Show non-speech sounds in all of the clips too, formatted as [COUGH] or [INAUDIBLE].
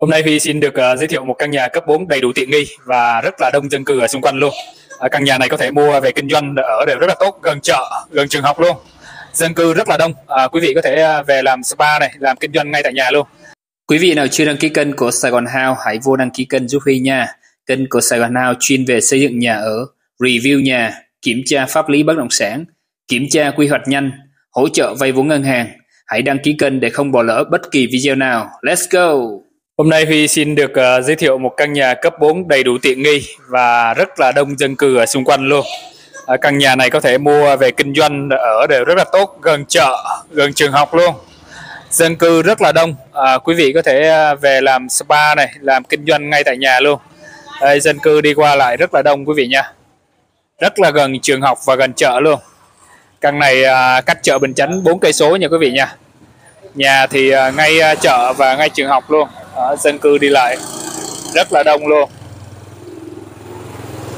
Hôm nay Huy xin được uh, giới thiệu một căn nhà cấp 4 đầy đủ tiện nghi và rất là đông dân cư ở xung quanh luôn. Uh, căn nhà này có thể mua về kinh doanh ở đều rất là tốt, gần chợ, gần trường học luôn. Dân cư rất là đông. Uh, quý vị có thể uh, về làm spa này, làm kinh doanh ngay tại nhà luôn. Quý vị nào chưa đăng ký kênh của Sài Gòn House hãy vô đăng ký kênh giúp Huy nha. Kênh của Sài Gòn House chuyên về xây dựng nhà ở, review nhà, kiểm tra pháp lý bất động sản, kiểm tra quy hoạch nhanh, hỗ trợ vay vốn ngân hàng. Hãy đăng ký kênh để không bỏ lỡ bất kỳ video nào. Let's go! Hôm nay Huy xin được uh, giới thiệu một căn nhà cấp 4 đầy đủ tiện nghi và rất là đông dân cư ở xung quanh luôn. Uh, căn nhà này có thể mua về kinh doanh ở đều rất là tốt, gần chợ, gần trường học luôn. Dân cư rất là đông. Uh, quý vị có thể uh, về làm spa này, làm kinh doanh ngay tại nhà luôn. Đây, dân cư đi qua lại rất là đông quý vị nha. Rất là gần trường học và gần chợ luôn. Căn này uh, cách chợ Bình Chánh 4 cây số nha quý vị nha. Nhà thì uh, ngay uh, chợ và ngay trường học luôn ở dân cư đi lại. Rất là đông luôn.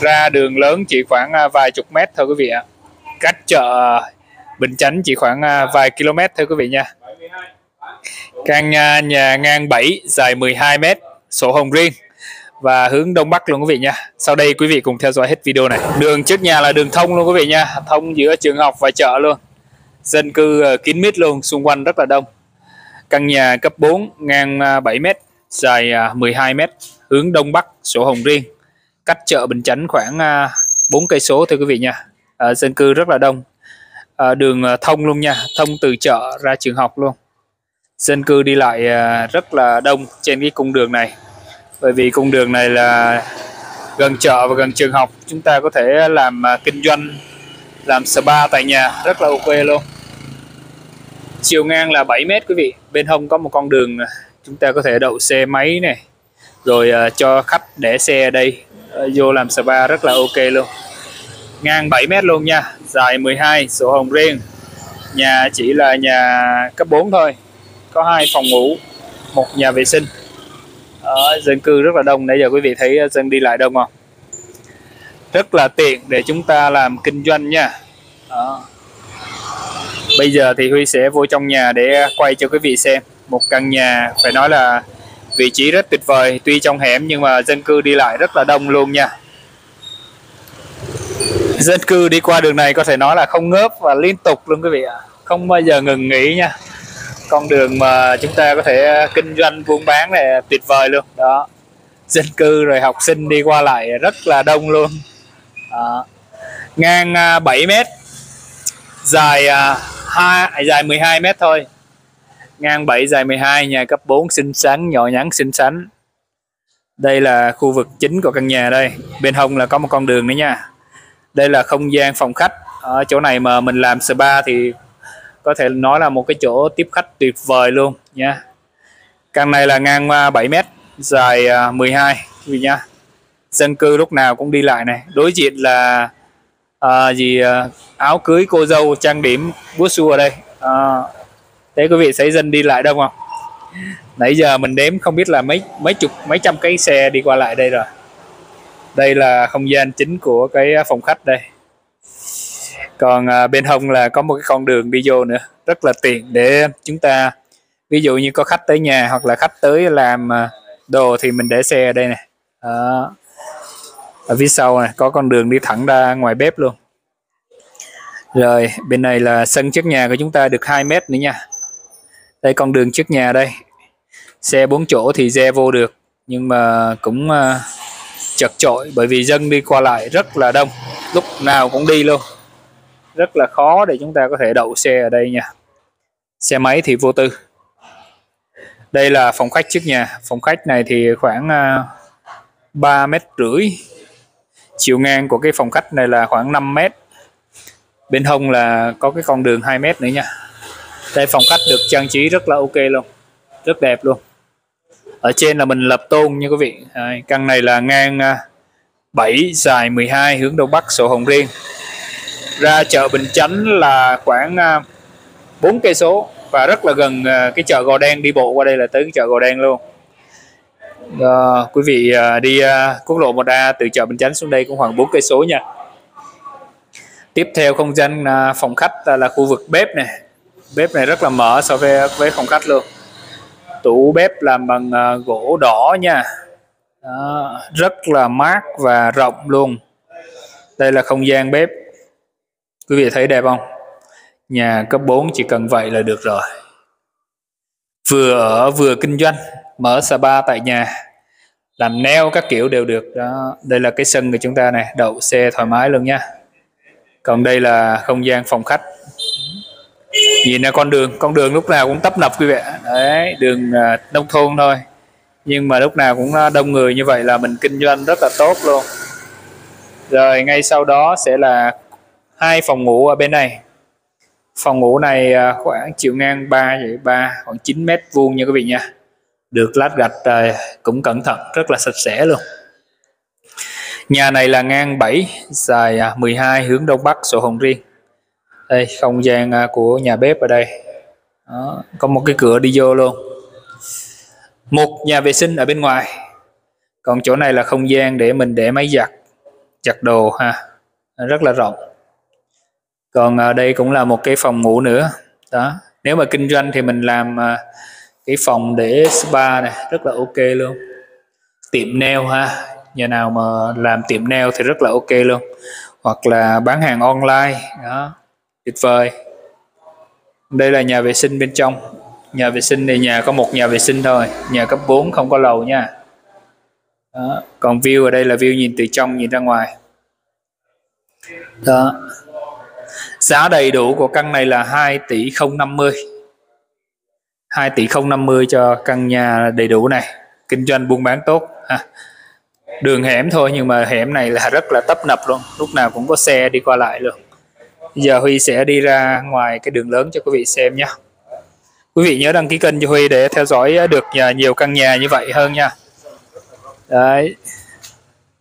Ra đường lớn chỉ khoảng à, vài chục mét thôi quý vị ạ. Cách chợ Bình Chánh chỉ khoảng à, vài km thôi quý vị nha. Căn à, nhà ngang 7 dài 12 mét, sổ hồng riêng và hướng đông bắc luôn quý vị nha. Sau đây quý vị cùng theo dõi hết video này. Đường trước nhà là đường thông luôn quý vị nha. Thông giữa trường học và chợ luôn. Dân cư ờ, kín mít luôn, xung quanh rất là đông. Căn nhà cấp 4 ngang 7 mét dài à, 12 m hướng đông bắc sổ hồng riêng. Cách chợ Bình Chánh khoảng à, 4 cây số thưa quý vị nha. À, dân cư rất là đông. À, đường à, thông luôn nha thông từ chợ ra trường học luôn. Dân cư đi lại rất là đông trên cái cung đường này. Bởi vì cung đường này là gần chợ và gần trường học. Chúng ta có thể làm kinh doanh làm spa tại nhà rất là ok luôn. Chiều ngang là 7 mét quý vị. Bên hông có một con đường chúng ta có thể đậu xe máy này rồi uh, cho khách để xe ở đây. Uh, vô làm spa rất là ok luôn. Ngang 7 mét luôn nha dài 12 sổ hồng riêng. Nhà chỉ là nhà cấp 4 thôi có hai phòng ngủ một nhà vệ sinh. Ở dân cư rất là đông nãy giờ quý vị thấy ờ, dân đi lại đông không? Rất là tiện để chúng ta làm kinh doanh nha. Đó. bây giờ thì Huy sẽ vô trong nhà để quay cho quý vị xem một căn nhà, phải nói là vị trí rất tuyệt vời, tuy trong hẻm nhưng mà dân cư đi lại rất là đông luôn nha. Dân cư đi qua đường này có thể nói là không ngớp và liên tục luôn quý vị ạ. Không bao giờ ngừng nghỉ nha. Con đường mà chúng ta có thể kinh doanh, buôn bán này tuyệt vời luôn. Đó. Dân cư rồi học sinh đi qua lại rất là đông luôn. Đó. ngang à, 7 mét, dài à, 2 dài 12 mét thôi ngang 7 dài 12 nhà cấp 4 xinh xắn nhỏ nhắn xinh xắn. Đây là khu vực chính của căn nhà đây. Bên hông là có một con đường nữa nha. Đây là không gian phòng khách. Ở chỗ này mà mình làm spa thì có thể nói là một cái chỗ tiếp khách tuyệt vời luôn nha. Căn này là ngang 7 mét dài à, 12 vì nha. Dân cư lúc nào cũng đi lại này. Đối diện là à, gì à, áo cưới cô dâu trang điểm bút xua ở đây. À, thế quý vị thấy dân đi lại đông không? Nãy giờ mình đếm không biết là mấy mấy chục, mấy trăm cái xe đi qua lại đây rồi. Đây là không gian chính của cái phòng khách đây. Còn à, bên hông là có một cái con đường đi vô nữa. Rất là tiện để chúng ta, ví dụ như có khách tới nhà hoặc là khách tới làm à, đồ thì mình để xe ở đây này đó. ở phía sau này có con đường đi thẳng ra ngoài bếp luôn. Rồi, bên này là sân trước nhà của chúng ta được 2 mét nữa nha đây con đường trước nhà đây. Xe bốn chỗ thì xe vô được nhưng mà cũng uh, chật chội bởi vì dân đi qua lại rất là đông lúc nào cũng đi luôn. Rất là khó để chúng ta có thể đậu xe ở đây nha. Xe máy thì vô tư. Đây là phòng khách trước nhà. Phòng khách này thì khoảng ờ, ba mét rưỡi. Chiều ngang của cái phòng khách này là khoảng 5 mét. Bên hông là có cái con đường 2 mét nữa nha đây phòng khách được trang trí rất là ok luôn. Rất đẹp luôn. Ở trên là mình lập tôn nha quý vị. Đây, căn này là ngang à, 7 dài 12 hướng đông bắc sổ hồng riêng. Ra chợ Bình Chánh là khoảng à, 4 cây số và rất là gần à, cái chợ Gò Đen đi bộ qua đây là tới cái chợ Gò Đen luôn. À, quý vị đi quốc lộ 1A từ chợ Bình Chánh xuống đây cũng khoảng 4 cây số nha. Tiếp theo không gian phòng khách là khu vực bếp này bếp này rất là mở so với với phòng khách luôn. Tủ bếp làm bằng uh, gỗ đỏ nha. Đó, rất là mát và rộng luôn. Đây là không gian bếp. Quý vị thấy đẹp không? Nhà cấp 4 chỉ cần vậy là được rồi. Vừa ở vừa kinh doanh mở spa tại nhà làm neo các kiểu đều được. Đó đây là cái sân của chúng ta này đậu xe thoải mái luôn nha. Còn đây là không gian phòng khách nhìn là con đường con đường lúc nào cũng tấp nập quý vị đấy, đường à, nông thôn thôi. Nhưng mà lúc nào cũng à, đông người như vậy là mình kinh doanh rất là tốt luôn. Rồi, ngay sau đó sẽ là hai phòng ngủ ở bên này. Phòng ngủ này à, khoảng chiều ngang 3 vậy 3 khoảng 9 mét vuông nha quý vị nha. Được lát gạch cũng cẩn thận, rất là sạch sẽ luôn. Nhà này là ngang 7 dài 12 hướng đông bắc, sổ hồng riêng đây không gian à, của nhà bếp ở đây. Đó, có một cái cửa đi vô luôn. Một nhà vệ sinh ở bên ngoài. Còn chỗ này là không gian để mình để máy giặt giặt đồ ha. Rất là rộng. Còn à, đây cũng là một cái phòng ngủ nữa. Đó nếu mà kinh doanh thì mình làm à, cái phòng để spa này rất là ok luôn. Tiệm nail ha. Nhà nào mà làm tiệm nail thì rất là ok luôn. Hoặc là bán hàng online đó tuyệt vời. Đây là nhà vệ sinh bên trong. Nhà vệ sinh này nhà có một nhà vệ sinh thôi. Nhà cấp 4 không có lầu nha. Đó. còn view ở đây là view nhìn từ trong, nhìn ra ngoài. Đó. Giá đầy đủ của căn này là 2 tỷ 050 2 tỷ 050 cho căn nhà đầy đủ này. Kinh doanh buôn bán tốt, ha. đường hẻm thôi, nhưng mà hẻm này là rất là tấp nập luôn. Lúc nào cũng có xe đi qua lại luôn giờ Huy sẽ đi ra ngoài cái đường lớn cho quý vị xem nhé. Quý vị nhớ đăng ký kênh cho Huy để theo dõi ờ, được ờ, nhiều căn nhà như vậy hơn nha. Đấy.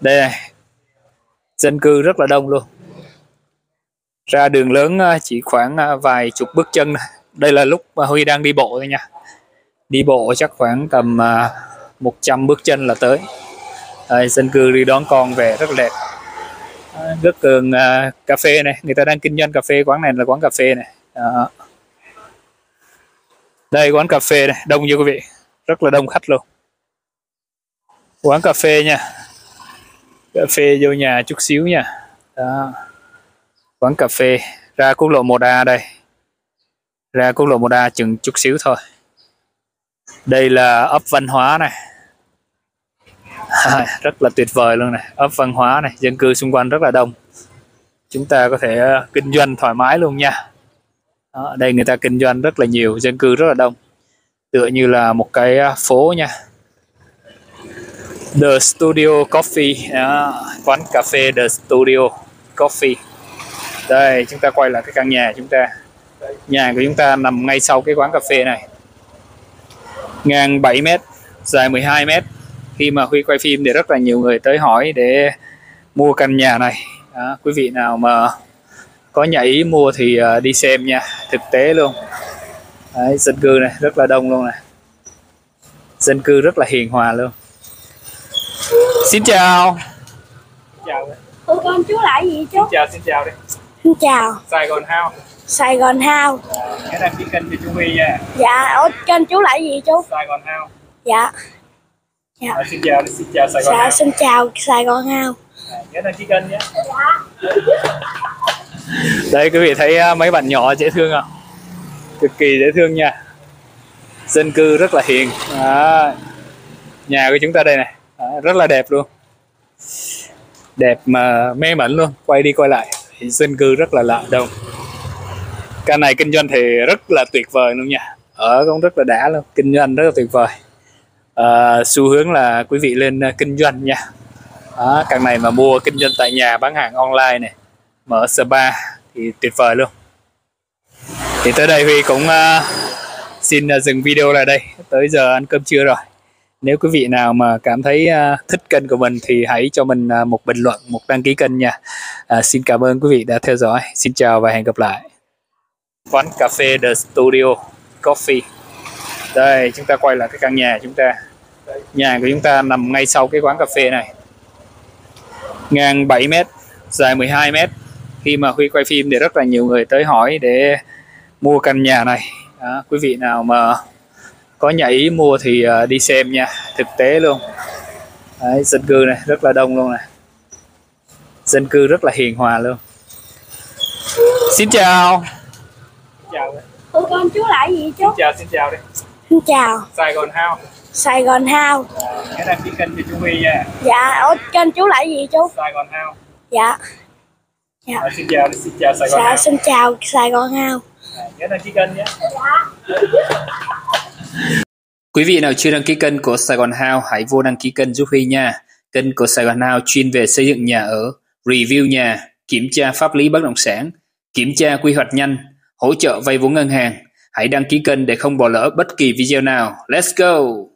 Đây này. Dân cư rất là đông luôn. Ra đường lớn ờ, chỉ khoảng vài chục bước chân đây là lúc mà Huy đang đi bộ thôi nha. Đi bộ chắc khoảng tầm 100 bước chân là tới. Đây, dân cư đi đón con về rất đẹp. Ờ, rất cường ờ, cà phê này. Người ta đang kinh doanh cà phê, quán này là quán cà phê này. Đó. đây, quán cà phê này. Đông như quý vị. Rất là đông khách luôn. Quán cà phê nha. Cà phê vô nhà chút xíu nha. Đó. Quán cà phê. Ra quốc lộ 1A đây. Ra quốc lộ 1A chừng chút xíu thôi. Đây là ấp văn hóa này. [LAUGHS] rất là tuyệt vời luôn này. Ấp văn hóa này dân cư xung quanh rất là đông. Chúng ta có thể ờ, kinh doanh thoải mái luôn nha. Đó, đây người ta kinh doanh rất là nhiều dân cư rất là đông. Tựa như là một cái ờ, phố nha. The Studio Coffee. Đó, quán cà phê The Studio Coffee. Đây chúng ta quay lại cái căn nhà chúng ta. Nhà của chúng ta nằm ngay sau cái quán cà phê này. Ngang 7 mét dài 12 mét khi mà Huy quay phim thì rất là nhiều người tới hỏi để mua căn nhà này. Đó, quý vị nào mà có nhà ý mua thì uh, đi xem nha thực tế luôn. Đấy, dân cư này rất là đông luôn này. Dân cư rất là hiền hòa luôn. Xin chào. Chào. Ủa con chú lại gì chú? Xin chào xin chào đi. Xin chào. Sài Gòn Hao Sài Gòn Hao Nhớ đăng ký kênh cho chú Huy nha. Dạ, ở kênh chú lại gì chú? Sài Gòn Hao Dạ Dạ. À, Xin chào, xin chào Sài Gòn dạ, Xin chào Sài Gòn Hao à, Nhớ đăng ký kênh nhé. Dạ [LAUGHS] Đây quý vị thấy à, mấy bạn nhỏ dễ thương không? Cực kỳ dễ thương nha. Dân cư rất là hiền. À, Nhà của chúng ta đây này. À, Rất là đẹp luôn. Đẹp mà mê mẩn luôn. Quay đi quay lại. Thì dân cư rất là lạ đông. Căn này kinh doanh thì rất là tuyệt vời luôn nha. Ở cũng rất là đã luôn. Kinh doanh rất là tuyệt vời à, xu hướng là quý vị lên uh, kinh doanh nha. Đó, càng này mà mua kinh doanh tại nhà bán hàng online này mở spa thì tuyệt vời luôn. Thì tới đây Huy cũng uh, xin uh, dừng video lại đây. Tới giờ ăn cơm trưa rồi. Nếu quý vị nào mà cảm thấy uh, thích kênh của mình thì hãy cho mình uh, một bình luận một đăng ký kênh nha. Uh, xin cảm ơn quý vị đã theo dõi. Xin chào và hẹn gặp lại. Quán cà phê The Studio Coffee đây chúng ta quay lại cái căn nhà chúng ta. Nhà của chúng ta nằm ngay sau cái quán cà phê này. Ngang 7 mét dài 12 mét. Khi mà Huy quay phim thì rất là nhiều người tới hỏi để mua căn nhà này. Đó, quý vị nào mà có nhà ý mua thì ờ, đi xem nha. Thực tế luôn. Đấy, dân cư này rất là đông luôn này dân cư rất là hiền hòa luôn. Xin chào. Xin chào. Ủa con chú lại gì chú? chào xin chào đi Xin chào. Sài Gòn House Sài Gòn House. nhớ đăng ký kênh cho chú Huy nha Dạ. Ủa kênh chú lại gì chú? Sài Gòn House Dạ. Ờ, xin chào xin chào Sài Gòn Dạ xin chào Sài Gòn House. nhớ đăng ký kênh nhé Quý vị nào chưa đăng ký kênh của Sài Gòn House hãy vô đăng ký kênh giúp Huy nha. Kênh của Sài Gòn House chuyên về xây dựng nhà ở, review nhà, kiểm tra pháp lý bất động sản, kiểm tra quy hoạch nhanh, hỗ trợ vay vốn ngân hàng. Hãy đăng ký kênh để không bỏ lỡ bất kỳ video nào. Let's go!